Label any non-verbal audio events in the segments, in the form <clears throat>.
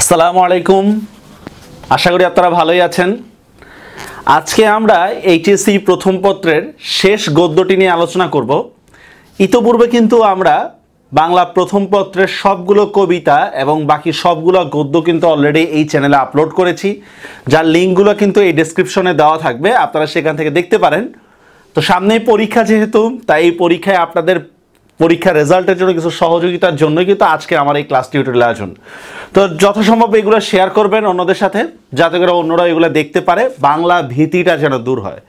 আসসালামু আলাইকুম। আশা করি আপনারা ভালোই আছেন। আজকে আমরা এইচএসসি প্রথম পত্রের শেষ গদ্যটি নিয়ে আলোচনা করব। ইতোপূর্বে কিন্তু আমরা বাংলা প্রথম পত্রের সবগুলো কবিতা এবং বাকি সবগুলো গদ্য কিন্তু অলরেডি এই চ্যানেলে আপলোড করেছি। যার লিঙ্কগুলো কিন্তু এই ডেসক্রিপশনে দেওয়া থাকবে। আপনারা সেখান থেকে দেখতে পারেন। তো সামনেই পরীক্ষা যেহেতু, তাই এই পরীক্ষায় আপনাদের পরীক্ষার রেজাল্টের জন্য কিছু সহযোগিতার জন্যই কিন্তু আজকে আমার এই ক্লাস টিউটোরিয়াল আয়োজন। তো যথাসম্ভব এগুলো শেয়ার করবেন অন্যদের সাথে, যাতে করে অন্যরা এগুলো দেখতে পারে, বাংলা ভীতিটা যেন দূর হয়।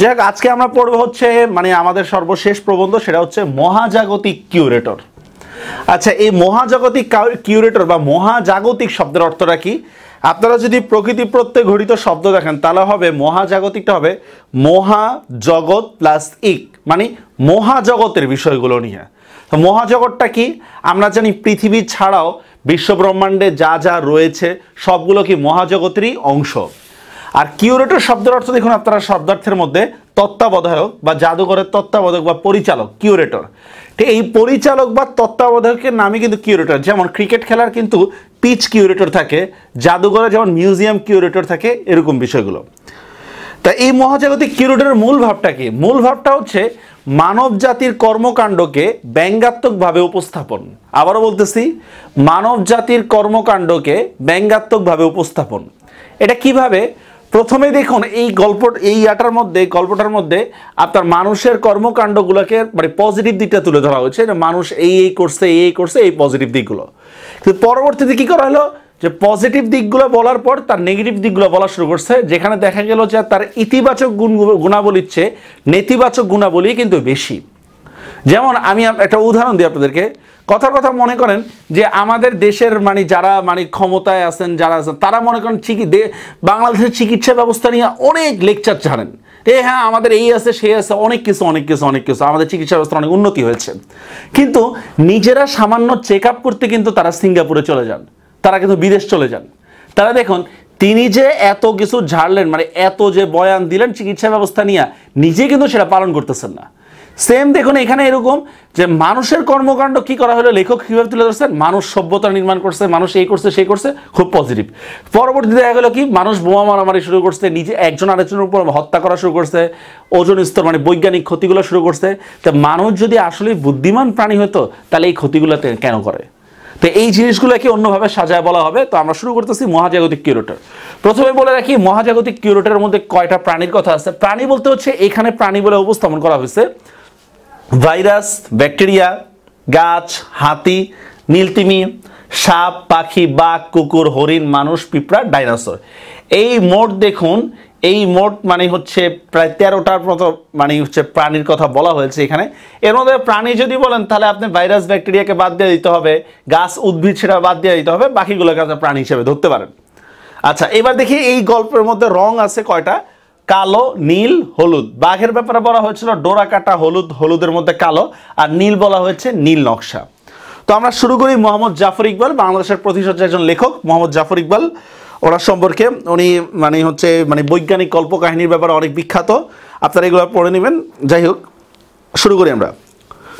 যাই আজকে আমরা পড়ব হচ্ছে মানে আমাদের সর্বশেষ প্রবন্ধ সেটা হচ্ছে মহাজাগতিক কিউরেটর আচ্ছা এই মহাজাগতিক কিউরেটর বা মহাজাগতিক শব্দের অর্থটা কি? আপনারা যদি প্রকৃতি প্রত্যয় ঘটিত শব্দ দেখেন, তাহলে হবে মহাজাগতিকটা হবে মহাজগৎ প্লাস ইক। মানে মহাজগতের বিষয়গুলো নিয়ে। তো মহাজগৎটা কি? আমরা জানি পৃথিবী ছাড়াও বিশ্বব্রহ্মাণ্ডে যা যা রয়েছে, সবগুলো কি মহাজগতেরই অংশ। আর কিউরেটর শব্দের অর্থ দেখুন আপনারা শব্দার্থের মধ্যে তত্ত্বাবধায়ক বা জাদুঘরের তত্ত্বাবধায়ক বা পরিচালক, কিউরেটর। ঠিক এই পরিচালক বা তত্ত্বাবধায়কের নামই কিন্তু কিউরেটর। যেমন ক্রিকেট খেলার কিন্তু পিচ কিউরেটর থাকে, জাদুঘরে যেমন মিউজিয়াম কিউরেটর থাকে, এরকম বিষয়গুলো। তা এই মহাজাগতিক কিউরেটরের মূল ভাবটা কি? মূল ভাবটা হচ্ছে মানব জাতির কর্মকাণ্ডকে ব্যঙ্গাত্মকভাবে উপস্থাপন। আবারও বলতেছি মানব জাতির কর্মকাণ্ডকে ব্যঙ্গাত্মকভাবে উপস্থাপন। এটা কীভাবে? প্রথমে দেখুন, এই গল্প, এই ইয়াটার মধ্যে, গল্পটার মধ্যে আপনার মানুষের কর্মকাণ্ডগুলোকে মানে পজিটিভ দিকটা তুলে ধরা হয়েছে মানুষ এই এই করছে, এই এই করছে, এই পজিটিভ দিকগুলো। কিন্তু পরবর্তীতে কী করা হলো? যে পজিটিভ দিকগুলো বলার পর তার নেগেটিভ দিকগুলো বলা শুরু করছে। যেখানে দেখা গেল যে তার ইতিবাচক গুণ গুণাবলীর চেয়ে নেতিবাচক গুণাবলী কিন্তু বেশি। যেমন আমি একটা উদাহরণ দিই আপনাদেরকে। কথার কথা মনে করেন যে আমাদের দেশের মানে যারা মানে ক্ষমতায় আছেন, যারা আছেন, তারা মনে করেন চিকি বাংলাদেশের চিকিৎসা ব্যবস্থা নিয়ে অনেক লেকচার ছাড়েন। এ হ্যাঁ আমাদের এই আছে, সে আছে, অনেক কিছু অনেক কিছু অনেক কিছু। আমাদের চিকিৎসা ব্যবস্থা অনেক উন্নতি হয়েছে। কিন্তু নিজেরা সামান্য চেক করতে কিন্তু তারা সিঙ্গাপুরে চলে যান। তারা কিন্তু বিদেশ চলে যান। তারা দেখুন, তিনি যে এত কিছু ঝাড়লেন মানে এত যে বয়ান দিলেন চিকিৎসা ব্যবস্থা নিয়ে নিজে কিন্তু সেটা পালন করতেছেন না। সেম দেখুন, এখানে এরকম যে মানুষের কর্মকাণ্ড কি করা হলো, লেখক কীভাবে তুলে ধরছেন? মানুষ সভ্যতা নির্মাণ করছে, মানুষ এই করছে, সেই করছে, খুব পজিটিভ পরবর্তীতে দেখা গেলো কি, মানুষ বোমা মারামারি শুরু করছে, নিজে একজন আরেকজনের উপর হত্যা করা শুরু করছে, ওজন স্তর মানে বৈজ্ঞানিক ক্ষতিগুলো শুরু করছে। তো মানুষ যদি আসলে বুদ্ধিমান প্রাণী হতো, তাহলে এই ক্ষতিগুলোতে কেন করে? তো এই জিনিসগুলোকে অন্যভাবে সাজায় বলা হবে। তো আমরা শুরু করতেছি মহাজাগতিক কিউরেটর। প্রথমে বলে রাখি, মহাজাগতিক কিউরেটরের মধ্যে কয়টা প্রাণীর কথা আছে। প্রাণী বলতে হচ্ছে এখানে প্রাণী বলে উপস্থাপন করা হয়েছে। ভাইরাস, ব্যাকটেরিয়া, গাছ, হাতি, নীলতিমি, সাপ, পাখি, বাঘ, কুকুর, হরিণ, মানুষ, পিঁপড়া, ডাইনোসর। এই মোট দেখুন এই মোট মানে হচ্ছে প্রায় তেরোটার মতো মানে হচ্ছে প্রাণীর কথা বলা হয়েছে এখানে। এর মধ্যে প্রাণী যদি বলেন, তাহলে আপনি ভাইরাস ব্যাকটেরিয়াকে বাদ দিয়ে দিতে হবে, গাছ উদ্ভিদ সেটা বাদ দিয়ে দিতে হবে, বাকিগুলোকে আপনি প্রাণী হিসেবে ধরতে পারেন। আচ্ছা এবার দেখি এই গল্পের মধ্যে রং আছে কয়টা? কালো, নীল, হলুদ। বাঘের ব্যাপারে বলা হয়েছিল, ডোরা কাটা হলুদ, হলুদের মধ্যে কালো, আর নীল বলা হয়েছে নীল নকশা। তো আমরা শুরু করি মোহাম্মদ জাফর ইকবাল, বাংলাদেশের প্রতিষ্ঠাতা একজন লেখক, মোহাম্মদ জাফর ইকবাল। ওনার সম্পর্কে উনি মানে হচ্ছে মানে বৈজ্ঞানিক কল্পকাহিনীর ব্যাপারে অনেক বিখ্যাত। আপনারা এগুলো পড়ে নেবেন। যাই হোক, শুরু করি আমরা।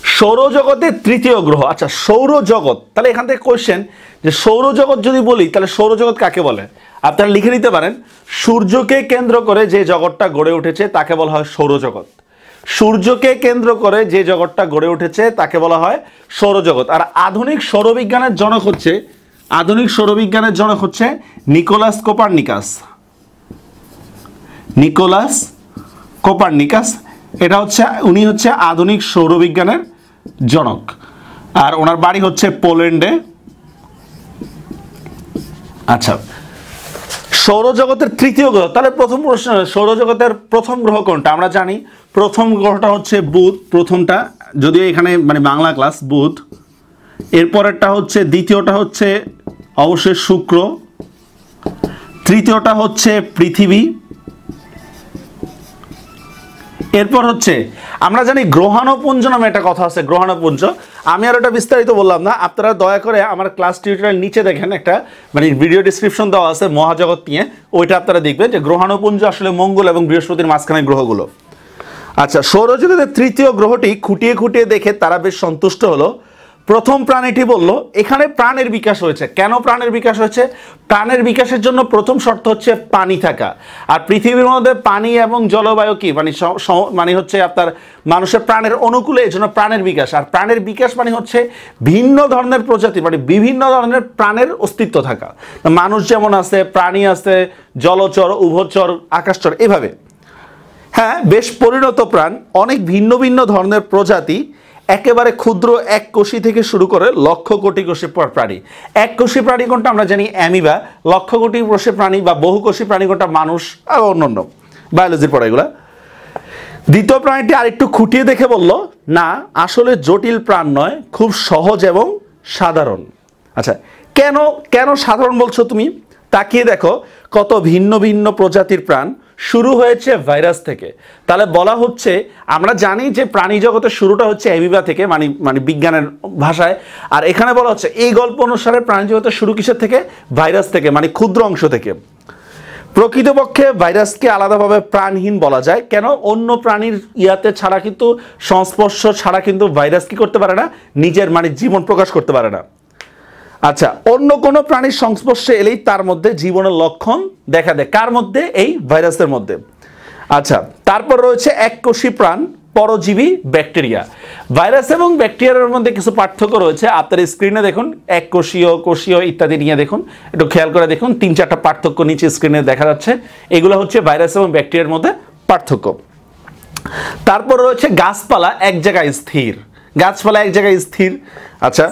সৌরজগতের তৃতীয় গ্রহ। আচ্ছা সৌরজগৎ। তাহলে এখান থেকে কোয়েশ্চেন যে সৌরজগৎ যদি বলি, তাহলে সৌরজগৎ কাকে বলে? আপনারা লিখে নিতে পারেন, সূর্যকে কেন্দ্র করে যে জগৎটা গড়ে উঠেছে, তাকে বলা হয় সৌরজগৎ। সূর্যকে কেন্দ্র করে যে জগৎটা গড়ে উঠেছে, তাকে বলা হয় সৌরজগৎ। আর আধুনিক সৌরবিজ্ঞানের জনক হচ্ছে আধুনিক সৌরবিজ্ঞানের জনক হচ্ছে নিকোলাস কোপারনিকাস। নিকোলাস কোপারনিকাস, এটা হচ্ছে, উনি হচ্ছে আধুনিক সৌরবিজ্ঞানের জনক। আর ওনার বাড়ি হচ্ছে পোল্যান্ডে। আচ্ছা সৌরজগতের তৃতীয় গ্রহ, তাহলে প্রথম প্রশ্ন, সৌরজগতের প্রথম গ্রহ কোনটা? আমরা জানি প্রথম গ্রহটা হচ্ছে বুধ, প্রথমটা যদিও এখানে মানে বাংলা ক্লাস বুধ। এরপরেরটা হচ্ছে, দ্বিতীয়টা হচ্ছে অবশ্যই শুক্র। তৃতীয়টা হচ্ছে পৃথিবী। এরপর হচ্ছে, আমরা জানি গ্রহাণুপুঞ্জ নামে একটা কথা আছে, গ্রহাণুপুঞ্জ। আমি আর ওটা বিস্তারিত বললাম না, আপনারা দয়া করে আমার ক্লাস টিউটোরিয়াল নিচে দেখেন একটা মানে ভিডিও ডিসক্রিপশন দেওয়া আছে মহাজগৎ নিয়ে, ওইটা আপনারা দেখবেন যে গ্রহাণুপুঞ্জ আসলে মঙ্গল এবং বৃহস্পতির মাঝখানে গ্রহগুলো। আচ্ছা সৌরজগতের তৃতীয় গ্রহটি খুঁটিয়ে খুঁটিয়ে দেখে তারা বেশ সন্তুষ্ট হলো। প্রথম প্রাণীটি বলল, এখানে প্রাণের বিকাশ হয়েছে। কেন প্রাণের বিকাশ হয়েছে? প্রাণের বিকাশের জন্য প্রথম শর্ত হচ্ছে পানি থাকা। আর পৃথিবীর মধ্যে পানি এবং জলবায়ু কি? মানে মানে হচ্ছে আপনার মানুষের প্রাণের অনুকূলে এই জন্য প্রাণের বিকাশ। আর প্রাণের বিকাশ মানে হচ্ছে ভিন্ন ধরনের প্রজাতি মানে বিভিন্ন ধরনের প্রাণের অস্তিত্ব থাকা। মানুষ যেমন আছে, প্রাণী আছে, জলচর, উভচর, আকাশচর, এভাবে। হ্যাঁ বেশ পরিণত প্রাণ, অনেক ভিন্ন ভিন্ন ধরনের প্রজাতি একেবারে ক্ষুদ্র এক কোষি থেকে শুরু করে লক্ষ কোটি কোষি প্র- প্রাণী। এক কোষি প্রাণী কোনটা আমরা জানি অ্যামিবা। লক্ষ কোটি কোষি প্রাণী বা বহু কোষি প্রাণী কোনটা মানুষ আর অন্যান্য। বায়োলজির পড়া এগুলা। দ্বিতীয় প্রাণীটি আরেকটু খুঁটিয়ে দেখে বলল, না, আসলে জটিল প্রাণ নয়, খুব সহজ এবং সাধারণ। আচ্ছা কেন কেন সাধারণ বলছো তুমি? তাকিয়ে দেখো কত ভিন্ন ভিন্ন প্রজাতির প্রাণ শুরু হয়েছে ভাইরাস থেকে। তাহলে বলা হচ্ছে, আমরা জানি যে প্রাণী জগতের শুরুটা হচ্ছে অ্যামিবা থেকে মানে মানে বিজ্ঞানের ভাষায়। আর এখানে বলা হচ্ছে, এই গল্প অনুসারে প্রাণী জগতের শুরু কিসের থেকে? ভাইরাস থেকে মানে ক্ষুদ্র অংশ থেকে। প্রকৃতপক্ষে ভাইরাসকে আলাদাভাবে প্রাণহীন বলা যায়। কেন? অন্য প্রাণীর ইয়াতে ছাড়া কিন্তু, সংস্পর্শ ছাড়া কিন্তু ভাইরাস কি করতে পারে না? নিজের মানে জীবন প্রকাশ করতে পারে না। আচ্ছা অন্য কোনো প্রাণীর সংস্পর্শে এলেই তার মধ্যে জীবনের লক্ষণ দেখা দেয়। কার মধ্যে? এই ভাইরাসের মধ্যে। আচ্ছা তারপর রয়েছে এককোষী প্রাণ, পরজীবী ব্যাকটেরিয়া। ভাইরাস এবং ব্যাকটেরিয়ার মধ্যে কিছু পার্থক্য রয়েছে। আপনার স্ক্রিনে দেখুন, এক কোষীয় কোষীয় ইত্যাদি নিয়ে দেখুন। একটু খেয়াল করে দেখুন, তিন চারটা পার্থক্য নিচে স্ক্রিনে দেখা যাচ্ছে। এগুলো হচ্ছে ভাইরাস এবং ব্যাকটেরিয়ার মধ্যে পার্থক্য। তারপর রয়েছে গাছপালা, এক জায়গায় স্থির। গাছপালা এক জায়গায় স্থির। আচ্ছা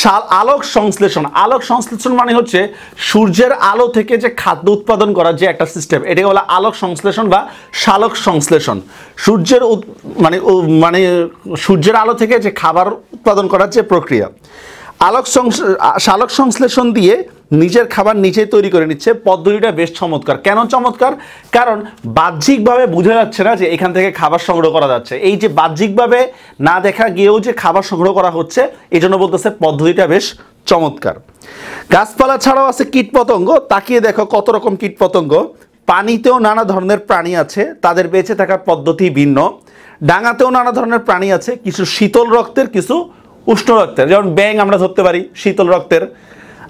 শাল আলোক সংশ্লেষণ। আলোক সংশ্লেষণ মানে হচ্ছে সূর্যের আলো থেকে যে খাদ্য উৎপাদন করার যে একটা সিস্টেম এটাকে বলা আলোক সংশ্লেষণ বা শালক সংশ্লেষণ। সূর্যের মানে মানে সূর্যের আলো থেকে যে খাবার উৎপাদন করার যে প্রক্রিয়া। আলোক সংশ্লেষণ দিয়ে নিজের খাবার নিজেই তৈরি করে নিচ্ছে। পদ্ধতিটা বেশ চমৎকার। কেন চমৎকার? কারণ বাহ্যিকভাবে বোঝা যাচ্ছে না যে এখান থেকে খাবার সংগ্রহ করা যাচ্ছে। এই যে বাহ্যিকভাবে না দেখা গিয়েও যে খাবার সংগ্রহ করা হচ্ছে এই জন্য বলতেছে পদ্ধতিটা বেশ চমৎকার। গাছপালা ছাড়াও আছে কীটপতঙ্গ তাকিয়ে দেখো কত রকম কীটপতঙ্গ পানিতেও নানা ধরনের প্রাণী আছে, তাদের বেঁচে থাকার পদ্ধতি ভিন্ন। ডাঙাতেও নানা ধরনের প্রাণী আছে, কিছু শীতল রক্তের, কিছু উষ্ণ রক্তের। যেমন ব্যাং আমরা ধরতে পারি, শীতল রক্তের।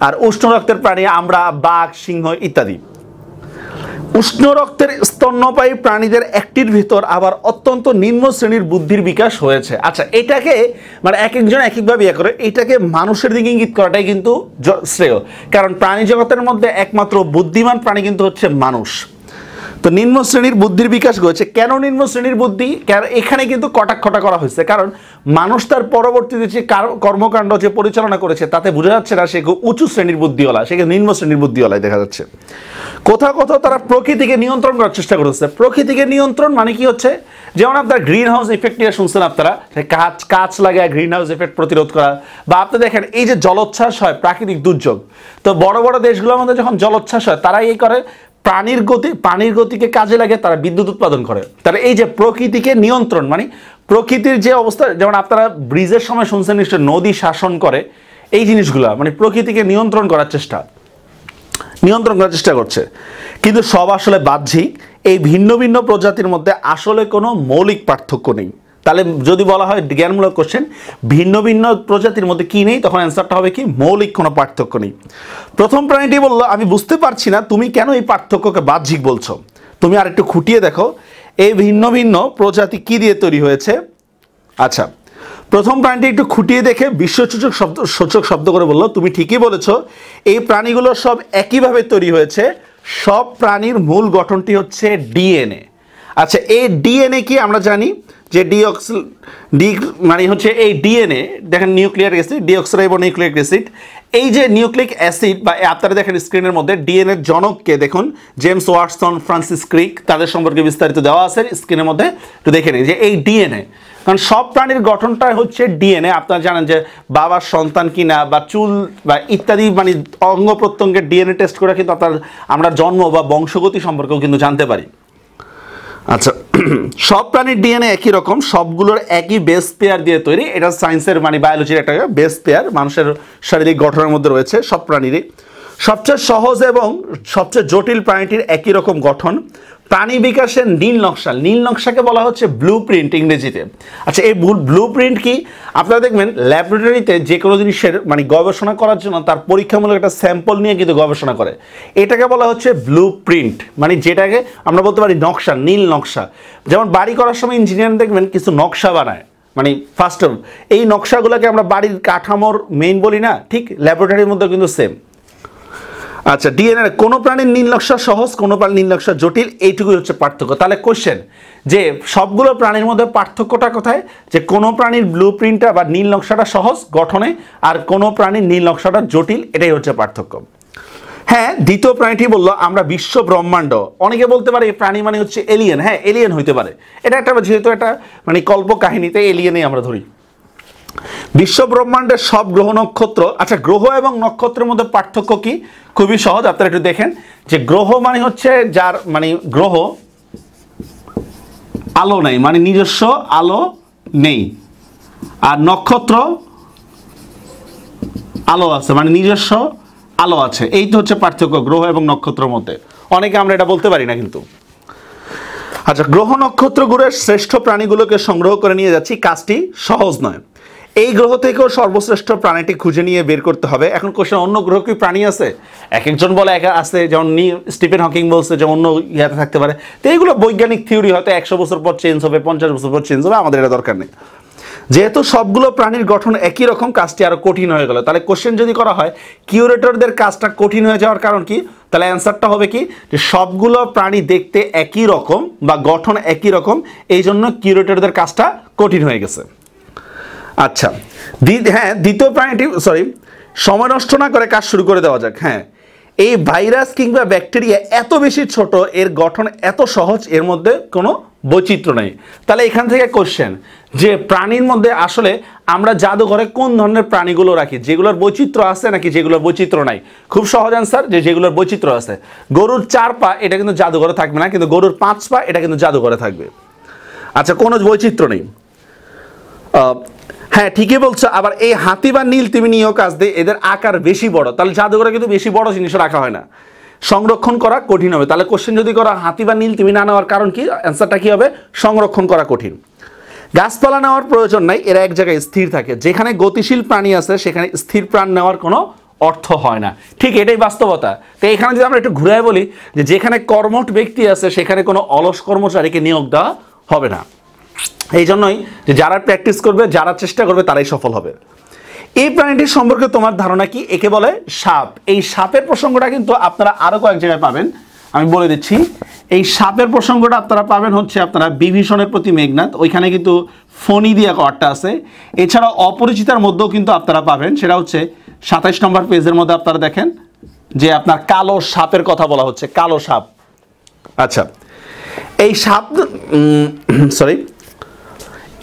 আর উষ্ণ রক্তের প্রাণী আমরা বাঘ, সিংহ ইত্যাদি। উষ্ণ রক্তের স্তন্যপায়ী প্রাণীদের একটির ভিতর আবার অত্যন্ত নিম্ন শ্রেণির বুদ্ধির বিকাশ হয়েছে। আচ্ছা এটাকে মানে এক একজন এক একভাবে ইয়ে করে, এটাকে মানুষের দিকে ইঙ্গিত করাটাই কিন্তু শ্রেয়। কারণ প্রাণী জগতের মধ্যে একমাত্র বুদ্ধিমান প্রাণী কিন্তু হচ্ছে মানুষ। তো নিম্ন শ্রেণির বুদ্ধির বিকাশ হয়েছে কেন নিম্ন শ্রেণির বুদ্ধি? এখানে কিন্তু কটাক্ষটা করা হয়েছে। কারণ মানুষ তার পরবর্তীতে যে কর্মকাণ্ড যে পরিচালনা করেছে, তাতে বোঝা যাচ্ছে না সে উঁচু শ্রেণির বুদ্ধিওয়ালা। সে নিম্ন শ্রেণির বুদ্ধিওয়ালায় দেখা যাচ্ছে। কোথাও কোথাও তারা প্রকৃতিকে নিয়ন্ত্রণ করার চেষ্টা করেছে প্রকৃতিকে নিয়ন্ত্রণ মানে কি হচ্ছে? যেমন আপনার গ্রিন হাউস ইফেক্ট নিয়ে শুনছেন আপনারা কাঁচ কাঁচ লাগায় গ্রিন হাউস ইফেক্ট প্রতিরোধ করা। বা আপনি দেখেন, এই যে জলোচ্ছ্বাস হয় প্রাকৃতিক দুর্যোগ। তো বড় বড় দেশগুলোর মধ্যে যখন জলোচ্ছ্বাস হয় তারা এই করে। প্রাণীর গতি পানির গতিকে কাজে লাগে তারা বিদ্যুৎ উৎপাদন করে। তারা এই যে প্রকৃতিকে নিয়ন্ত্রণ মানে প্রকৃতির যে অবস্থা, যেমন আপনারা ব্রিজের সময় শুনছেন নিশ্চয় নদী শাসন করে, এই জিনিসগুলো মানে প্রকৃতিকে নিয়ন্ত্রণ করার চেষ্টা, নিয়ন্ত্রণ করার চেষ্টা করছে। কিন্তু সব আসলে বাহ্যিক, এই ভিন্ন ভিন্ন প্রজাতির মধ্যে আসলে কোনো মৌলিক পার্থক্য নেই। তাহলে যদি বলা হয় জ্ঞানমূলক কোশ্চেন ভিন্ন ভিন্ন প্রজাতির মধ্যে কি নেই, তখন অ্যান্সারটা হবে কি, মৌলিক কোনো পার্থক্য নেই। প্রথম প্রাণীটি বলল, আমি বুঝতে পারছি না, তুমি কেন এই পার্থক্যকে বাহ্যিক বলছো? তুমি আর একটু খুঁটিয়ে দেখো। এই ভিন্ন ভিন্ন প্রজাতি কি দিয়ে তৈরি হয়েছে? আচ্ছা প্রথম প্রাণীটি একটু খুঁটিয়ে দেখে বিশ্বসূচক শব্দ, সূচক শব্দ করে বলল, তুমি ঠিকই বলেছ, এই প্রাণীগুলো সব একইভাবে তৈরি হয়েছে। সব প্রাণীর মূল গঠনটি হচ্ছে ডিএনএ। আচ্ছা এই ডিএনএ কি আমরা জানি? যে ডিঅক্স, ডি মানে হচ্ছে এই ডিএনএ, দেখেন nuclear acid, deoxyribo nuclear acid. এই যে নিউক্লিক অ্যাসিড বা আপনারা দেখেন স্ক্রিনের মধ্যে ডিএনএর জনককে দেখুন, জেমস ওয়াটসন, ফ্রান্সিস ক্রিক, তাদের সম্পর্কে বিস্তারিত দেওয়া আছে স্ক্রিনের মধ্যে। একটু দেখে নিন যে এই ডিএনএ, কারণ সব প্রাণীর গঠনটা হচ্ছে ডিএনএ। আপনারা জানেন যে বাবার সন্তান কিনা বা চুল বা ইত্যাদি মানে অঙ্গ প্রত্যঙ্গের ডিএনএ টেস্ট করে কিন্তু আপনার, আমরা জন্ম বা বংশগতি সম্পর্কেও কিন্তু জানতে পারি। আচ্ছা <clears throat> সব প্রাণীর ডিএনএ একই রকম, সবগুলোর একই বেস পেয়ার দিয়ে তৈরি। এটা সায়েন্সের মানে বায়োলজির একটা বেস পেয়ার মানুষের শারীরিক গঠনের মধ্যে রয়েছে, সব প্রাণীরই। সবচেয়ে সহজ এবং সবচেয়ে জটিল প্রাণীটির একই রকম গঠন, প্রাণী বিকাশের নীল নকশা। নীল নকশাকে বলা হচ্ছে ব্লু প্রিন্ট ইংরেজিতে। আচ্ছা এই ব্লু প্রিন্ট কি? আপনারা দেখবেন ল্যাবরেটরিতে যে কোনো জিনিসের মানে গবেষণা করার জন্য তার পরীক্ষামূলক একটা স্যাম্পল নিয়ে কিন্তু গবেষণা করে। এটাকে বলা হচ্ছে ব্লু প্রিন্ট মানে যেটাকে আমরা বলতে পারি নকশা, নীল নকশা। যেমন বাড়ি করার সময় ইঞ্জিনিয়ার দেখবেন কিছু নকশা বানায় মানে ফার্স্ট এই নকশাগুলোকে আমরা বাড়ির কাঠামোর মেইন বলি না, ঠিক ল্যাবরেটরির মধ্যে কিন্তু সেম আচ্ছা ডিএনএ কোনো প্রাণীর নীল নকশা সহজ, কোনো প্রাণীর নীল নকশা জটিল, এইটুকুই হচ্ছে পার্থক্য। তাহলে কোশ্চেন যে সবগুলো প্রাণীর মধ্যে পার্থক্যটা কোথায়? যে কোনো প্রাণীর ব্লু প্রিন্টটা বা নীল নকশাটা সহজ গঠনে, আর কোনো প্রাণীর নীল নকশাটা জটিল, এটাই হচ্ছে পার্থক্য। হ্যাঁ দ্বিতীয় প্রাণীটি বলল, আমরা বিশ্ব ব্রহ্মাণ্ড। অনেকে বলতে পারে এই প্রাণী মানে হচ্ছে এলিয়েন হ্যাঁ এলিয়েন হইতে পারে। এটা একটা, যেহেতু একটা মানে কল্প কাহিনীতে এলিয়েনই আমরা ধরি। বিশ্ব ব্রহ্মাণ্ডের সব গ্রহ নক্ষত্র আচ্ছা গ্রহ এবং নক্ষত্রের মধ্যে পার্থক্য কি? খুবই সহজ, আপনারা একটু দেখেন যে গ্রহ মানে হচ্ছে যার মানে গ্রহ আলো নেই মানে নিজস্ব আলো নেই। আর নক্ষত্র আলো আছে মানে নিজস্ব আলো আছে। এই তো হচ্ছে পার্থক্য গ্রহ এবং নক্ষত্রের মধ্যে। অনেকে আমরা এটা বলতে পারি না কিন্তু। আচ্ছা গ্রহ নক্ষত্রগুলোর শ্রেষ্ঠ প্রাণীগুলোকে সংগ্রহ করে নিয়ে যাচ্ছি, কাজটি সহজ নয়। এই গ্রহ থেকেও সর্বশ্রেষ্ঠ প্রাণীটি খুঁজে নিয়ে বের করতে হবে। এখন কোশ্চেন অন্য গ্রহ কি প্রাণী আছে? এক একজন বলে একা আছে, যেমন স্টিফেন হকিং বলছে যে অন্য ইয়াতে থাকতে পারে। তো এইগুলো বৈজ্ঞানিক থিওরি, হয়তো একশো বছর পর চেঞ্জ হবে, পঞ্চাশ বছর পর চেঞ্জ হবে, আমাদের এটা দরকার নেই। যেহেতু সবগুলো প্রাণীর গঠন একই রকম, কাজটি আরও কঠিন হয়ে গেল। তাহলে কোশ্চেন যদি করা হয় কিউরেটরদের কাজটা কঠিন হয়ে যাওয়ার কারণ কি? তাহলে অ্যান্সারটা হবে কি? যে সবগুলো প্রাণী দেখতে একই রকম বা গঠন একই রকম এই জন্য কিউরেটরদের কাজটা কঠিন হয়ে গেছে। আচ্ছা হ্যাঁ দ্বিতীয় প্রাণীটি সরি সময় নষ্ট না করে কাজ শুরু করে দেওয়া যাক হ্যাঁ। এই ভাইরাস কিংবা ব্যাকটেরিয়া এত বেশি ছোট, এর গঠন এত সহজ, এর মধ্যে কোনো বৈচিত্র্য নেই। তাহলে এখান থেকে কোশ্চেন যে প্রাণীর মধ্যে আসলে আমরা জাদুঘরে কোন ধরনের প্রাণীগুলো রাখি? যেগুলোর বৈচিত্র্য আছে নাকি যেগুলোর বৈচিত্র্য নাই? খুব সহজ অ্যান্সার যে যেগুলোর বৈচিত্র্য আছে। গরুর চার পা, এটা কিন্তু জাদুঘরে থাকবে না, কিন্তু গরুর পাঁচ পা, এটা কিন্তু জাদুঘরে থাকবে। আচ্ছা কোনো বৈচিত্র্য নেই। হ্যাঁ ঠিকই বলছো। আবার এই হাতি বা নীল তুমি নিয়েও কাজ দিয়ে এদের আকার বেশি বড়। তাহলে জাদুঘরে কিন্তু বেশি বড় জিনিস রাখা হয় না। সংরক্ষণ করা কঠিন হবে। তাহলে কোশ্চেন যদি করা, হাতি বা নীল তুমি না নেওয়ার কারণ কি? অ্যান্সারটা কি হবে? সংরক্ষণ করা কঠিন। গাছপালা নেওয়ার প্রয়োজন নাই, এরা এক জায়গায় স্থির থাকে। যেখানে গতিশীল প্রাণী আছে, সেখানে স্থির প্রাণ নেওয়ার কোনো অর্থ হয় না। ঠিক এটাই বাস্তবতা। তো এখানে যদি আমরা একটু ঘুরে বলি, যে যেখানে কর্মঠ ব্যক্তি আছে, সেখানে কোনো অলস কর্মচারীকে নিয়োগ দেওয়া হবে না। এই জন্যই যে যারা প্র্যাকটিস করবে, যারা চেষ্টা করবে, তারাই সফল হবে। এই প্রাণীটির সম্পর্কে তোমার ধারণা কি? একে বলে সাপ। এই সাপের প্রসঙ্গটা কিন্তু আপনারা আরও কয়েক জায়গায় পাবেন। আমি বলে দিচ্ছি, এই সাপের প্রসঙ্গটা আপনারা পাবেন হচ্ছে আপনারা বিভীষণের প্রতি মেঘনাথ ওইখানে কিন্তু ফণি দিয়া কয়ারটা আছে। এছাড়া অপরিচিতার মধ্যেও কিন্তু আপনারা পাবেন। সেটা হচ্ছে সাতাইশ নম্বর পেজের মধ্যে আপনারা দেখেন যে আপনার কালো সাপের কথা বলা হচ্ছে, কালো সাপ। আচ্ছা এই সাপ সরি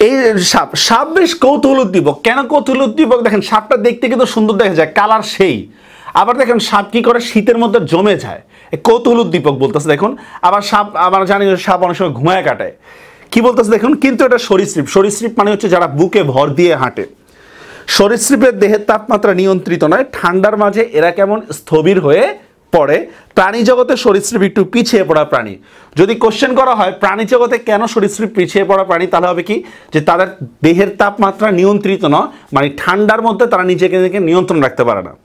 এই সাপ সাপ বেশ কৌতূহল উদ্দীপক কেন কৌতূহল উদ্দীপক দেখেন, সাপটা দেখতে কিন্তু সুন্দর দেখা যায়, কালার সেই। আবার দেখেন, সাপ কি করে? শীতের মধ্যে জমে যায়। কৌতূহল উদ্দীপক বলতেছে, দেখুন। আবার সাপ, আবার জানি সাপ অনেক সময় ঘুমায় কাটায় কি বলতেছে, দেখুন? কিন্তু এটা সরীসৃপ। সরীসৃপ মানে হচ্ছে যারা বুকে ভর দিয়ে হাঁটে। সরীসৃপের দেহের তাপমাত্রা নিয়ন্ত্রিত নয়। ঠান্ডার মাঝে এরা কেমন স্থবির হয়ে পড়ে, প্রাণী জগতে সরীসৃপ একটু পিছিয়ে পড়া প্রাণী। যদি কোশ্চেন করা হয়, প্রাণী জগতে কেন সরীসৃপ পিছিয়ে পড়া প্রাণী, তাহলে হবে কি? যে তাদের দেহের তাপমাত্রা নিয়ন্ত্রিত নয় মানে ঠান্ডার মধ্যে তারা নিজেকে নিজেকে নিয়ন্ত্রণ রাখতে পারে না।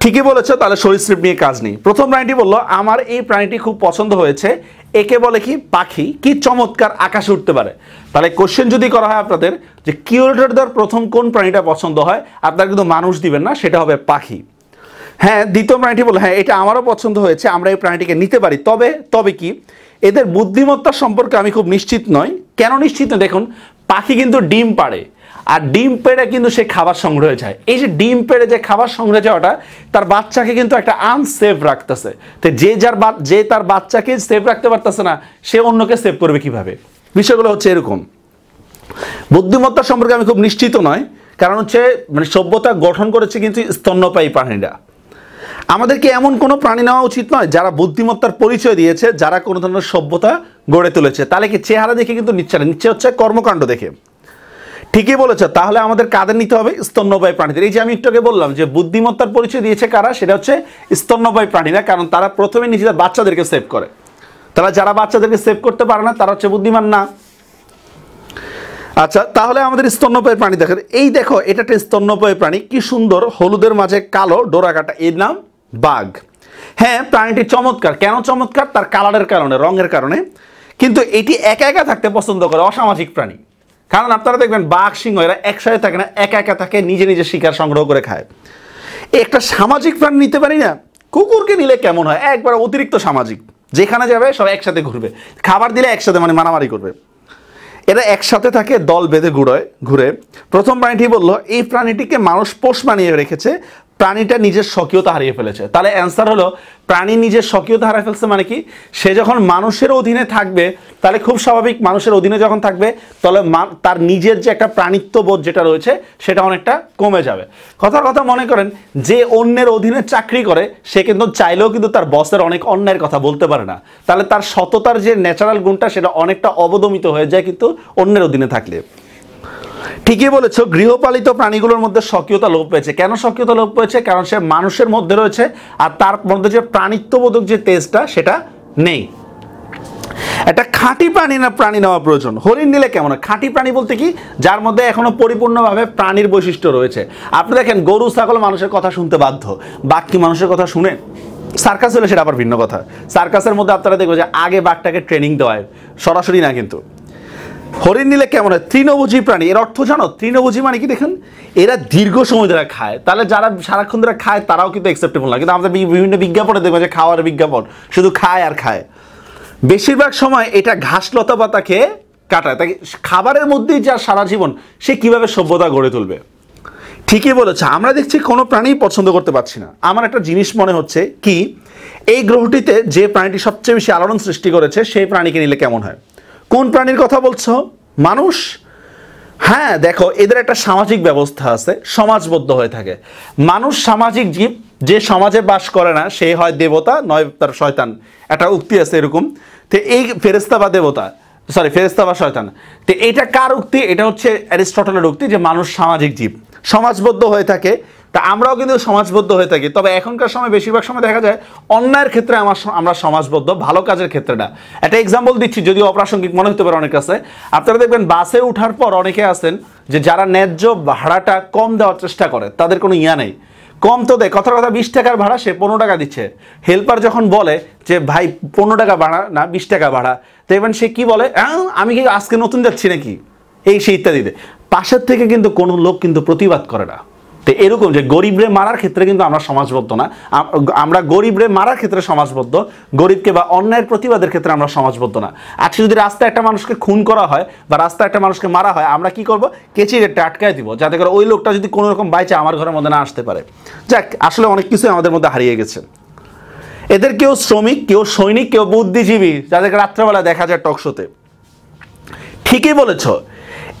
ঠিকই বলেছ, তাহলে সরীসৃপ নিয়ে কাজ নেই। প্রথম প্রাণীটি বলল, আমার এই প্রাণীটি খুব পছন্দ হয়েছে। একে বলে কি? পাখি। কি চমৎকার আকাশে উঠতে পারে। তাহলে কোশ্চেন যদি করা হয় আপনাদের, যে কিউরেটরদের প্রথম কোন প্রাণীটা পছন্দ হয়, আপনারা কিন্তু মানুষ দিবেন না, সেটা হবে পাখি। হ্যাঁ দ্বিতীয় প্রাণীটি বলে হ্যাঁ এটা আমারও পছন্দ হয়েছে, আমরা এই প্রাণীটিকে নিতে পারি। তবে তবে কি, এদের বুদ্ধিমত্তা সম্পর্কে আমি খুব নিশ্চিত নই। কেন নিশ্চিত নয় দেখুন, পাখি কিন্তু ডিম পাড়ে, আর ডিম পেড়ে কিন্তু সে খাবার সংগ্রহে যায়। এই যে ডিম পেড়ে যে খাবার সংগ্রহে যাওয়াটা, তার বাচ্চাকে কিন্তু একটা আনসেফ রাখতেছে। তো যে যার যে তার বাচ্চাকে সেফ রাখতে পারতেছে না, সে অন্যকে সেভ করবে কীভাবে? বিষয়গুলো হচ্ছে এরকম। বুদ্ধিমত্তা সম্পর্কে আমি খুব নিশ্চিত নয় কারণ হচ্ছে মানে সভ্যতা গঠন করেছে কিন্তু স্তন্যপায়ী প্রাণীরা। আমাদেরকে এমন কোনো প্রাণী নেওয়া উচিত নয় যারা বুদ্ধিমত্তার পরিচয় দিয়েছে, যারা কোনো ধরনের সভ্যতা গড়ে তুলেছে। তাহলে কি চেহারা দেখে কিন্তু নিচ্ছে না। নিচ্ছে হচ্ছে কর্মকাণ্ড দেখে। ঠিকই বলেছ, তাহলে আমাদের কাদের নিতে হবে? স্তন্যপায়ী প্রাণীদের। এই যে আমি একটু বললাম যে বুদ্ধিমত্তার পরিচয় দিয়েছে কারা, সেটা হচ্ছে স্তন্যপায়ী প্রাণীরা, কারণ তারা প্রথমে নিজেদের বাচ্চাদেরকে সেভ করে। তারা যারা বাচ্চাদেরকে সেভ করতে পারে না, তারা হচ্ছে বুদ্ধিমান না। আচ্ছা তাহলে আমাদের স্তন্যপায়ী প্রাণী দেখেন। এই দেখো, এটা একটা স্তন্যপায়ী প্রাণী। কি সুন্দর, হলুদের মাঝে কালো ডোরা কাটা এর নাম বাঘ। হ্যাঁ প্রাণীটি চমৎকার। কেন চমৎকার? তার কালারের কারণে, রঙের কারণে। কিন্তু এটি একা একা থাকতে পছন্দ করে অসামাজিক প্রাণী। কারণ আপনারা দেখবেন, বাঘ, সিংহ, এরা একসাথে থাকে না, একা একা থাকে, নিজে নিজে শিকার সংগ্রহ করে খায়। একটা সামাজিক প্রাণী নিতে পারি না? কুকুরকে নিলে কেমন হয়? একবার অতিরিক্ত সামাজিক। যেখানে যাবে, সব একসাথে ঘুরবে। খাবার দিলে একসাথে মানে মারামারি করবে। এরা একসাথে থাকে, দল বেঁধে ঘুরোয়, ঘুরে। প্রথম প্রাণীটি বলল, এই প্রাণীটিকে মানুষ পোষ বানিয়ে রেখেছে প্রাণীটা নিজের স্বকীয়তা হারিয়ে ফেলেছে। তাহলে অ্যান্সার হলো, প্রাণী নিজের স্বকীয়তা হারিয়ে ফেলছে মানে কি? সে যখন মানুষের অধীনে থাকবে, তাহলে খুব স্বাভাবিক মানুষের অধীনে যখন থাকবে, তাহলে তার নিজের যে একটা প্রাণিত্ব বোধ যেটা রয়েছে, সেটা অনেকটা কমে যাবে। কথার কথা মনে করেন, যে অন্যের অধীনে চাকরি করে, সে কিন্তু চাইলেও কিন্তু তার বসের অনেক অন্যায়ের কথা বলতে পারে না। তাহলে তার সততার যে ন্যাচারাল গুণটা, সেটা অনেকটা অবদমিত হয়ে যায় কিন্তু অন্যের অধীনে থাকলে। ঠিকই বলেছ, গৃহপালিত প্রাণীগুলোর মধ্যে স্বকীয়তা লোপ পেয়েছে। কেন স্বকীয়তা লোপ পেয়েছে? কারণ সে মানুষের মধ্যে রয়েছে আর তার মধ্যে যে প্রাণিত্ববোধক যে তেজটা, সেটা নেই। একটা খাঁটি প্রাণী না, প্রাণী নেওয়া প্রয়োজন। হরিণ নিলে কেমন? খাঁটি প্রাণী বলতে কি? যার মধ্যে এখনও পরিপূর্ণভাবে প্রাণীর বৈশিষ্ট্য রয়েছে। আপনি দেখেন, গরু, ছাগল মানুষের কথা শুনতে বাধ্য। বাঘ কি মানুষের কথা শুনে সার্কাস হলে সেটা আবার ভিন্ন কথা। সার্কাসের মধ্যে আপনারা দেখবেন যে আগে বাঘটাকে ট্রেনিং দেওয়ায়। সরাসরি না কিন্তু। হরিণ নিলে কেমন হয়? তৃণভোজী প্রাণী। এর অর্থ জানো? তৃণভোজী মানে কি দেখেন? এরা দীর্ঘ সময় ধরে খায়। তাহলে যারা সারাক্ষণ ধরে খায়, তারাও কিন্তু অ্যাকসেপ্টেবল না। কিন্তু আমাদের বিভিন্ন বিজ্ঞাপনে দেখবেন যে খাওয়ার বিজ্ঞাপন, শুধু খায় আর খায়। বেশিরভাগ সময় এটা ঘাস লতা পাতা খেয়ে কাটায়। তাকে খাবারের মধ্যেই যা সারা জীবন, সে কীভাবে সভ্যতা গড়ে তুলবে? ঠিকই বলেছে। আমরা দেখছি কোনো প্রাণী পছন্দ করতে পারছি না। আমার একটা জিনিস মনে হচ্ছে কি, এই গ্রহটিতে যে প্রাণীটি সবচেয়ে বেশি আলোড়ন সৃষ্টি করেছে, সেই প্রাণীকে নিলে কেমন হয়? কোন প্রাণীর কথা বলছো? মানুষ? হ্যাঁ দেখো, এদের একটা সামাজিক ব্যবস্থা আছে, সমাজবদ্ধ হয়ে থাকে। মানুষ সামাজিক জীব, যে সমাজে বাস করে না, সে হয় দেবতা, নয় তার শয়তান। একটা উক্তি আছে এরকম। তো এই ফেরেস্তা বা দেবতা সরি ফেরেস্তা বা শয়তান। তো এটা কার উক্তি? এটা হচ্ছে অ্যারিস্টটলের উক্তি যে মানুষ সামাজিক জীব। সমাজবদ্ধ হয়ে থাকে তা আমরাও কিন্তু সমাজবদ্ধ হয়ে থাকি। তবে এখনকার সময় বেশিরভাগ সময় দেখা যায় অন্যায়ের ক্ষেত্রে আমার আমরা সমাজবদ্ধ ভালো কাজের ক্ষেত্রে না। একটা এক্সাম্পল দিচ্ছি যদিও অপ্রাসঙ্গিক মনে হতে পারে অনেক কাছে। আপনারা দেখবেন বাসে ওঠার পর অনেকে আছেন যে যারা ন্যায্য ভাড়াটা কম দেওয়ার চেষ্টা করে তাদের কোনো ইয়া নেই। কম তো দেয় কথা কথা বিশ টাকার ভাড়া সে পনেরো টাকা দিচ্ছে। হেল্পার যখন বলে যে ভাই পনেরো টাকা ভাড়া না বিশ টাকা ভাড়া। এবার সে কি বলে "আহ, আমি কি আজকে নতুন যাচ্ছি নাকি? এই সেই ইত্যাদিতে পাশের থেকে কিন্তু কোনো লোক কিন্তু প্রতিবাদ করে না। তো এরকম যে গরিবরে মারার ক্ষেত্রে কিন্তু আমরা সমাজবদ্ধ না। আমরা গরিবরে মারার ক্ষেত্রে সমাজবদ্ধ, গরিবকে বা অন্যায়ের প্রতিবাদের ক্ষেত্রে আমরা সমাজবদ্ধ না। আজকে যদি রাস্তায় একটা মানুষকে খুন করা হয় বা রাস্তায় একটা মানুষকে মারা হয়, আমরা কি করব? কেচি রেটটা আটকায় দিব, যাতে করে ওই লোকটা যদি কোনো রকম বাইচে আমার ঘরের মধ্যে না আসতে পারে। যাক, আসলে অনেক কিছুই আমাদের মধ্যে হারিয়ে গেছে। এদের কেউ শ্রমিক, কেউ সৈনিক, কেউ বুদ্ধিজীবী, যাদেরকে রাত্রেবেলা দেখা যায় টকশোতে ঠিকই বলেছ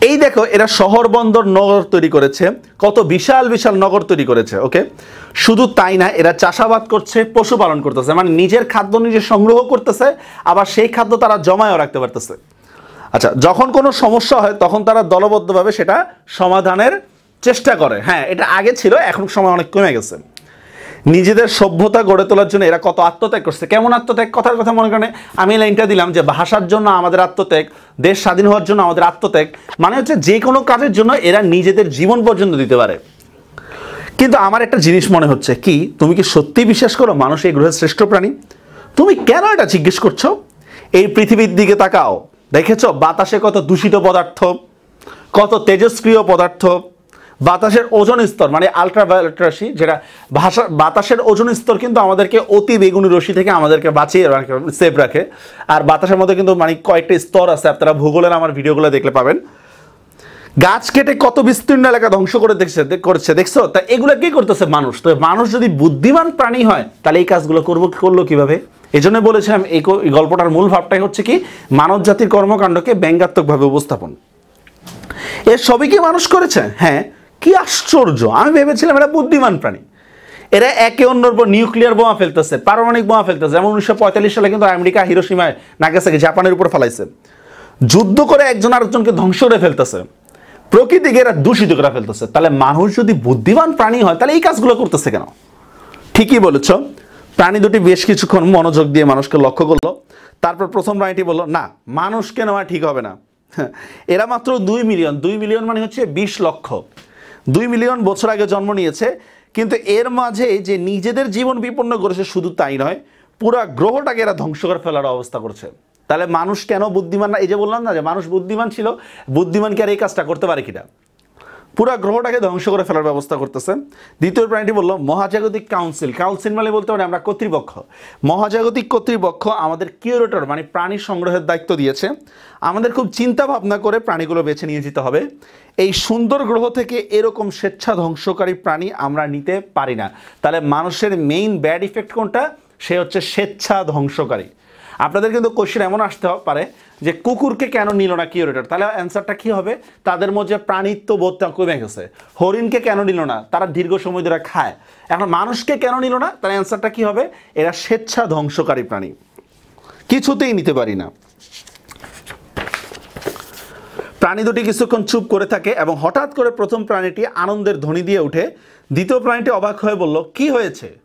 এই দেখো, এরা শহর বন্দর নগর তৈরি করেছে। কত বিশাল বিশাল নগর তৈরি করেছে, ওকে? শুধু তাই না, এরা চাষাবাদ করছে, পশুপালন করতেছে। মানে নিজের খাদ্য নিজে সংগ্রহ করতেছে, আবার সেই খাদ্য তারা জমায়ও রাখতে পারতেছে। আচ্ছা যখন কোনো সমস্যা হয়, তখন তারা দলবদ্ধভাবে সেটা সমাধানের চেষ্টা করে। হ্যাঁ এটা আগে ছিল, এখন সময় অনেক কমে গেছে। নিজেদের সভ্যতা গড়ে তোলার জন্য এরা কত আত্মত্যাগ করছে। কেমন আত্মত্যাগ? কথার কথা মনে করেন, আমি লাইনটা দিলাম যে ভাষার জন্য আমাদের আত্মত্যাগ, দেশ স্বাধীন হওয়ার জন্য আমাদের আত্মত্যাগ মানে হচ্ছে যে কোনো কাজের জন্য এরা নিজেদের জীবন পর্যন্ত দিতে পারে। কিন্তু আমার একটা জিনিস মনে হচ্ছে কি, তুমি কি সত্যি বিশ্বাস করো মানুষ এই গ্রহের শ্রেষ্ঠ প্রাণী? তুমি কেন এটা জিজ্ঞেস করছ? এই পৃথিবীর দিকে তাকাও। দেখেছ বাতাসে কত দূষিত পদার্থ, কত তেজস্ক্রিয় পদার্থ বাতাসের ওজন স্তর মানে আলট্রাভায়োলেট রাশি, যেটা ভাষা বাতাসের ওজন স্তর কিন্তু আমাদেরকে অতি বেগুনি রশ্মি থেকে আমাদেরকে বাঁচিয়ে রাখে সেভ রাখে। আর বাতাসের মধ্যে কিন্তু মানে কয়েকটা স্তর আছে আপনারা ভূগোলের আমার ভিডিওগুলো দেখলে পাবেন। গাছ কেটে কত বিস্তীর্ণ এলাকা ধ্বংস করে দেখছে দেখ- করছে, দেখছ? তা এগুলো কি করতেছে? মানুষ। তো মানুষ যদি বুদ্ধিমান প্রাণী হয়, তাহলে এই কাজগুলো করব করল কীভাবে? এই জন্য বলেছিলাম, এই গল্পটার মূল ভাবটাই হচ্ছে কি মানব জাতির কর্মকাণ্ডকে ব্যঙ্গাত্মকভাবে উপস্থাপন। এর সবই কি মানুষ করেছে? হ্যাঁ কি আশ্চর্য? আমি ভেবেছিলাম এরা বুদ্ধিমান প্রাণী। এরা একে অন্যর উপর নিউক্লিয়ার বোমা ফেলতেছে, পারমাণবিক বোমা ফেলতেছে। যেমন উনিশশো পঁয়তাল্লিশ সালে কিন্তু আমেরিকা হিরোসীমায় নাগাসাকি জাপানের উপর ফেলাইছে। যুদ্ধ করে একজন আরেকজনকে ধ্বংস করে ফেলতেছে। প্রকৃতিকে এরা দূষিত করে ফেলতেছে। তাহলে মানুষ যদি বুদ্ধিমান প্রাণী হয়, তাহলে এই কাজগুলো করতেছে কেন? ঠিকই বলেছ। প্রাণী দুটি বেশ কিছুক্ষণ মনোযোগ দিয়ে মানুষকে লক্ষ্য করল। তারপর প্রথম প্রাণীটি বলল, না মানুষকে নেওয়া ঠিক হবে না? এরা মাত্র দুই মিলিয়ন। দুই মিলিয়ন মানে হচ্ছে বিশ লক্ষ। দুই মিলিয়ন বছর আগে জন্ম নিয়েছে, কিন্তু এর মাঝে যে নিজেদের জীবন বিপন্ন করেছে শুধু তাই নয়, পুরা গ্রহটাকে এরা ধ্বংস করে ফেলার অবস্থা করছে। তাহলে মানুষ কেন বুদ্ধিমান না? এই যে বললাম না যে মানুষ বুদ্ধিমান ছিল বুদ্ধিমান কি আর এই কাজটা করতে পারে কিনা? পুরা গ্রহটাকে ধ্বংস করে ফেলার ব্যবস্থা করতেছে। দ্বিতীয় প্রাণীটি বলল মহাজাগতিক কাউন্সিল। কাউন্সিল মানে বলতে পারি আমরা কর্তৃপক্ষ। মহাজাগতিক কর্তৃপক্ষ আমাদের কিউরেটর মানে প্রাণী সংগ্রহের দায়িত্ব দিয়েছে। আমাদের খুব চিন্তা ভাবনা করে প্রাণীগুলো বেছে নিয়ে যেতে হবে। এই সুন্দর গ্রহ থেকে এরকম স্বেচ্ছা ধ্বংসকারী প্রাণী আমরা নিতে পারি না। তাহলে মানুষের মেইন ব্যাড ইফেক্ট কোনটা? সে হচ্ছে স্বেচ্ছা ধ্বংসকারী আপনাদের কিন্তু কোশ্চেন এমন আসতে পারে যে কুকুরকে কেন নিল না কিউরেটর? তাহলে অ্যান্সারটা কি হবে? তাদের মধ্যে প্রাণিত্ব বোধটা কমে গেছে। হরিণকে কেন নিল না? তারা দীর্ঘ সময় ধরে খায়। এখন মানুষকে কেন নিল না? তার অ্যান্সারটা কি হবে? এরা স্বেচ্ছা ধ্বংসকারী প্রাণী। কিছুতেই নিতে পারি না। প্রাণী দুটি কিছুক্ষণ চুপ করে থাকে এবং হঠাৎ করে প্রথম প্রাণীটি আনন্দের ধ্বনি দিয়ে উঠে। দ্বিতীয় প্রাণীটি অবাক হয়ে বলল, কি হয়েছে?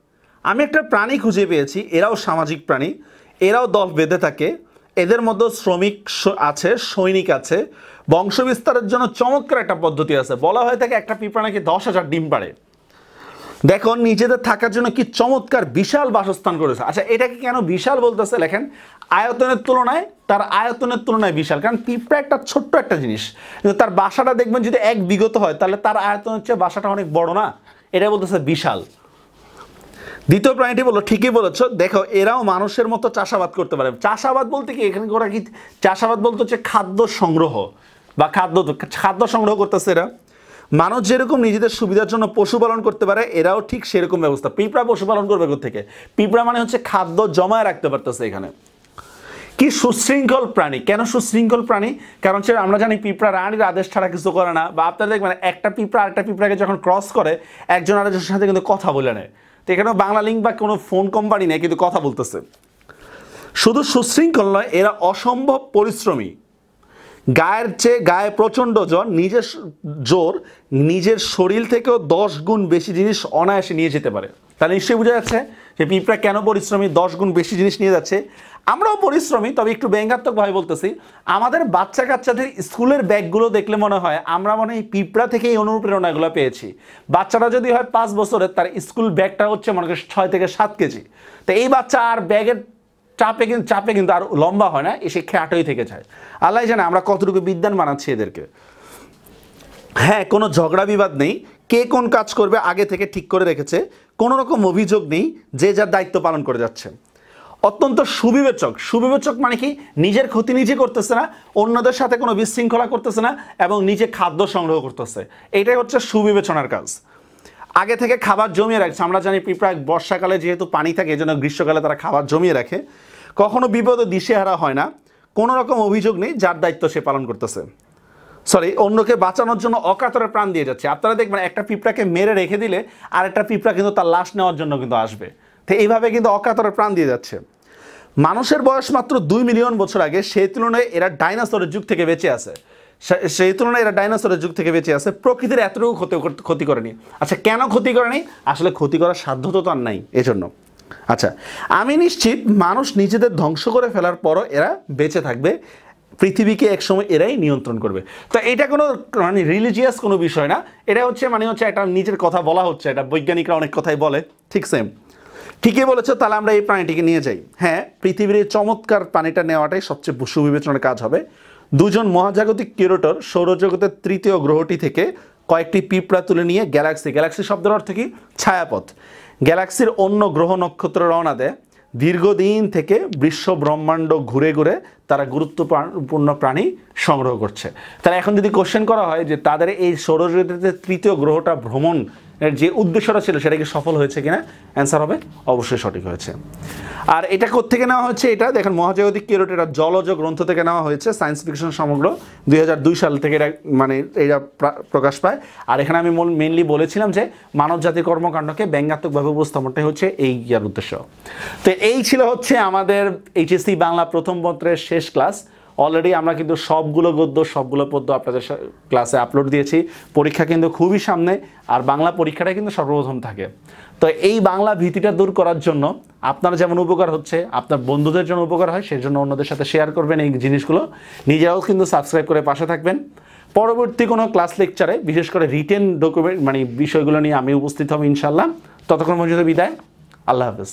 আমি একটা প্রাণী খুঁজে পেয়েছি। এরাও সামাজিক প্রাণী। এরাও দল বেঁধে থাকে। এদের মধ্যে শ্রমিক আছে, সৈনিক আছে। বংশ বিস্তারের জন্য চমৎকার একটা পদ্ধতি আছে। বলা হয়ে থাকে একটা পিঁপড়া নাকি দশ হাজার ডিম পাড়ে। দেখো, নিজেদের থাকার জন্য কি চমৎকার বিশাল বাসস্থান করেছে। আচ্ছা এটাকে কেন বিশাল বলতেছে? লেখেন, আয়তনের তুলনায় তার আয়তনের তুলনায় বিশাল। কারণ পিঁপড়া একটা ছোট্ট একটা জিনিস। কিন্তু তার বাসাটা দেখবেন যদি এক বিগত হয়, তাহলে তার আয়তনের হচ্ছে বাসাটা অনেক বড় না? এটা বলতেছে বিশাল। দ্বিতীয় প্রাণীটি বলল, ঠিকই বলেছ, দেখো, এরাও মানুষের মতো চাষাবাদ করতে পারে। চাষাবাদ বলতে কি, এখানে ওরা কি, চাষাবাদ বলতে হচ্ছে খাদ্য সংগ্রহ বা খাদ্য খাদ্য সংগ্রহ করতেছে এরা। মানুষ যেরকম নিজেদের সুবিধার জন্য পশুপালন করতে পারে, এরাও ঠিক সেরকম ব্যবস্থা। পিঁপড়া পশুপালন করবে থেকে? পিঁপড়া মানে হচ্ছে খাদ্য জমায় রাখতে পারতেছে এখানে। কি সুশৃঙ্খল প্রাণী? কেন সুশৃঙ্খল প্রাণী? কারণ হচ্ছে আমরা জানি পিঁপড়া রানীর আদেশ ছাড়া কিছু করে না, বা আপনারা দেখবেন একটা পিঁপড়া আরেকটা পিঁপড়াকে যখন ক্রস করে, একজন আরেকজনের সাথে কিন্তু কথা বলে নেয়। তো এখানেও বাংলা লিঙ্ক বা কোনো ফোন কোম্পানি নেই, কিন্তু কথা বলতেছে। শুধু সুশৃঙ্খল নয়, এরা অসম্ভব পরিশ্রমী। গায়ের চেয়ে গায়ে প্রচণ্ড জ্বর, নিজের জোর, নিজের শরীর থেকেও দশ গুণ বেশি জিনিস অনায়াসে নিয়ে যেতে পারে। তাহলে নিশ্চয়ই বোঝা যাচ্ছে যে পিঁপড়া কেন পরিশ্রমী, দশ গুণ বেশি জিনিস নিয়ে যাচ্ছে? আমরাও পরিশ্রমী, তবে একটু ব্যঙ্গাত্মকভাবে বলতেছি। আমাদের বাচ্চা কাচ্চাদের স্কুলের ব্যাগগুলো দেখলে মনে হয় আমরা মনে হয় পিঁপড়া থেকে এই অনুপ্রেরণাগুলো পেয়েছি। বাচ্চাটা যদি হয় পাঁচ বছরের, তার স্কুল ব্যাগটা হচ্ছে মনে করি ছয় থেকে সাত কেজি। তো এই বাচ্চা আর ব্যাগের চাপে কিন্তু চাপে কিন্তু আর লম্বা হয় না এসে খ্যাটই থেকে যায়। আল্লাহ জানে আমরা কতটুকু বিদ্যান বানাচ্ছি এদেরকে। হ্যাঁ কোনো ঝগড়া বিবাদ নেই। কে কোন কাজ করবে আগে থেকে ঠিক করে রেখেছে। কোনো রকম অভিযোগ নেই যে যার দায়িত্ব পালন করে যাচ্ছে অত্যন্ত সুবিবেচক। সুবিবেচক মানে কি? নিজের ক্ষতি নিজে করতেছে না, অন্যদের সাথে কোনো বিশৃঙ্খলা করতেছে না এবং নিজে খাদ্য সংগ্রহ করতেছে। এটাই হচ্ছে সুবিবেচনার কাজ। আগে থেকে খাবার জমিয়ে রাখছে। আমরা জানি পিঁপড়া বর্ষাকালে যেহেতু পানি থাকে এই জন্য গ্রীষ্মকালে তারা খাবার জমিয়ে রাখে। কখনো বিপদে দিশেহারা হয় না। কোনো রকম অভিযোগ নেই, যার দায়িত্ব সে পালন করতেছে। সরি অন্যকে বাঁচানোর জন্য অকাতরে প্রাণ দিয়ে যাচ্ছে। আপনারা দেখবেন একটা পিঁপড়াকে মেরে রেখে দিলে আর একটা পিঁপড়া কিন্তু তার লাশ নেওয়ার জন্য কিন্তু আসবে। তো এইভাবে কিন্তু অকাতরে প্রাণ দিয়ে যাচ্ছে। মানুষের বয়স মাত্র দুই মিলিয়ন বছর আগে, সেই তুলনায় এরা ডাইনোসরের যুগ থেকে বেঁচে আছে। সেই তুলনায় এরা ডাইনোসরের যুগ থেকে বেঁচে আছে। প্রকৃতির এতটুকু ক্ষতি ক্ষতি করেনি। আচ্ছা কেন ক্ষতি করেনি? আসলে ক্ষতি করার সাধ্য তো তার নাই, এজন্য। আচ্ছা আমি নিশ্চিত মানুষ নিজেদের ধ্বংস করে ফেলার পরও এরা বেঁচে থাকবে। পৃথিবীকে একসময় এরাই নিয়ন্ত্রণ করবে। তো এটা কোনো মানে রিলিজিয়াস কোনো বিষয় না। এটা হচ্ছে মানে হচ্ছে একটা নিজের কথা বলা হচ্ছে। এটা বৈজ্ঞানিকরা অনেক কথাই বলে। ঠিক সেম ঠিকই বলেছ, তাহলে আমরা এই প্রাণীটিকে নিয়ে যাই। হ্যাঁ পৃথিবীর এই চমৎকার প্রাণীটা নেওয়াটাই সবচেয়ে সুবিবেচনার কাজ হবে। দুজন মহাজাগতিক কিউরেটর সৌরজগতের তৃতীয় গ্রহটি থেকে কয়েকটি পিঁপড়া তুলে নিয়ে গ্যালাক্সি গ্যালাক্সি শব্দের অর্থ কি? ছায়াপথ। গ্যালাক্সির অন্য গ্রহ নক্ষত্র রওনা দেয়। দীর্ঘদিন থেকে বিশ্ব ব্রহ্মাণ্ড ঘুরে ঘুরে তারা গুরুত্বপূর্ণ প্রাণী সংগ্রহ করছে। তারা এখন যদি কোশ্চেন করা হয় যে তাদের এই সৌরজগতের তৃতীয় গ্রহটা ভ্রমণ যে উদ্দেশ্যটা ছিল সেটা কি সফল হয়েছে কিনা? অ্যান্সার হবে, অবশ্যই সঠিক হয়েছে। আর এটা কোত্থেকে নেওয়া হচ্ছে এটা? দেখেন মহাজাগতিক কিরোট এটা জলজ গ্রন্থ থেকে নেওয়া হয়েছে সায়েন্স ফিকশন সমগ্র দুই হাজার দুই সাল থেকে এটা মানে এটা প্রা- প্রকাশ পায়। আর এখানে আমি মেনলি বলেছিলাম যে মানব জাতির কর্মকাণ্ডকে ব্যঙ্গাত্মকভাবে উপস্থাপনটাই হচ্ছে এই ইয়ার উদ্দেশ্য। তো এই ছিল হচ্ছে আমাদের এইচএসসি বাংলা প্রথম পত্রের শেষ ক্লাস অলরেডি আমরা কিন্তু সবগুলো গদ্য, সবগুলো পদ্য আপনাদের ক্লাসে আপলোড দিয়েছি। পরীক্ষা কিন্তু খুবই সামনে, আর বাংলা পরীক্ষাটা কিন্তু সর্বপ্রথম থাকে। তো এই বাংলা ভীতিটা দূর করার জন্য আপনার যেমন উপকার হচ্ছে, আপনার বন্ধুদের জন্য উপকার হয় সেই জন্য অন্যদের সাথে শেয়ার করবেন এই জিনিসগুলো। নিজেরাও কিন্তু সাবস্ক্রাইব করে পাশে থাকবেন। পরবর্তী কোনো ক্লাস লেকচারে বিশেষ করে রিটেন ডকুমেন্ট মানে বিষয়গুলো নিয়ে আমি উপস্থিত হব ইনশাল্লাহ ততক্ষণ পর্যন্ত বিদায়। আল্লাহ হাফেজ।